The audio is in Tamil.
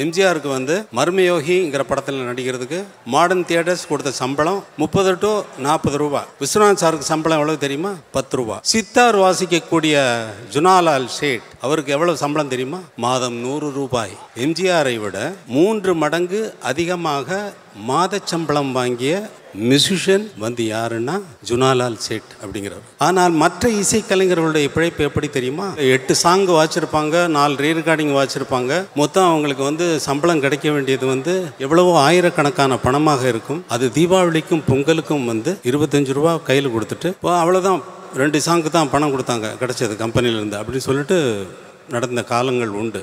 எம்ஜிஆருக்கு வந்து மர்மயோகிங்கிற படத்தில் நடிக்கிறதுக்கு மாடர்ன் தியேட்டர்ஸ் கொடுத்த சம்பளம் முப்பது டு நாற்பது ரூபா. விஸ்வநாத் சாருக்கு சம்பளம் எவ்வளவு தெரியுமா? பத்து ரூபா. சித்தார் வாசிக்கக்கூடிய ஜுனாலால் ஷேட் அவருக்கு எவ்வளவு சம்பளம் தெரியுமா? மாதம் நூறு ரூபாய். எம்ஜிஆரை விட மூன்று மடங்கு அதிகமாக மாதச்சம்பளம் வாங்கிய மியூசிஷியன் வந்து யாருன்னா ஜுனாலால் சேட் அப்படிங்கிறவர். ஆனால் மற்ற இசைக்கலைஞர்களுடைய பிழைப்பு எப்படி தெரியுமா? எட்டு சாங் வாச்சிருப்பாங்க நாலு ரீ ரெக்கார்டிங் வாச்சிருப்பாங்க. மொத்தம் அவங்களுக்கு வந்து சம்பளம் கிடைக்க வேண்டியது வந்து எவ்வளவோ ஆயிரக்கணக்கான பணமாக இருக்கும். அது தீபாவளிக்கும் பொங்கலுக்கும் வந்து இருபத்தஞ்சு ரூபா கையில் கொடுத்துட்டு "ஓ, அவ்வளவுதான். ரெண்டு சாங்க்கு தான் பணம் கொடுத்தாங்க கிடைச்சது கம்பெனிலேருந்து அப்படின்னு சொல்லிட்டு நடந்த காலங்கள் உண்டு.